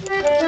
Música